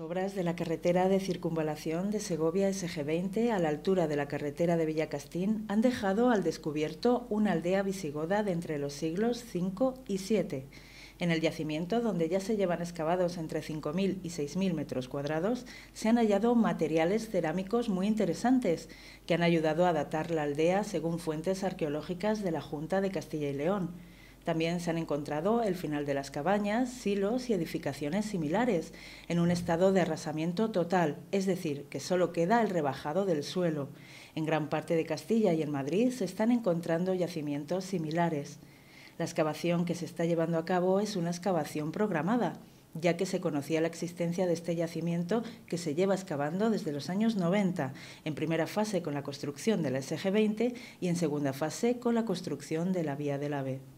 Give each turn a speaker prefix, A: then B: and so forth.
A: Obras de la carretera de circunvalación de Segovia SG20 a la altura de la carretera de Villacastín han dejado al descubierto una aldea visigoda de entre los siglos V y VII. En el yacimiento, donde ya se llevan excavados entre 5.000 y 6.000 metros cuadrados, se han hallado materiales cerámicos muy interesantes que han ayudado a datar la aldea según fuentes arqueológicas de la Junta de Castilla y León. También se han encontrado el final de las cabañas, silos y edificaciones similares, en un estado de arrasamiento total, es decir, que solo queda el rebajado del suelo. En gran parte de Castilla y en Madrid se están encontrando yacimientos similares. La excavación que se está llevando a cabo es una excavación programada, ya que se conocía la existencia de este yacimiento que se lleva excavando desde los años 90, en primera fase con la construcción de la SG-20 y en segunda fase con la construcción de la vía del AVE.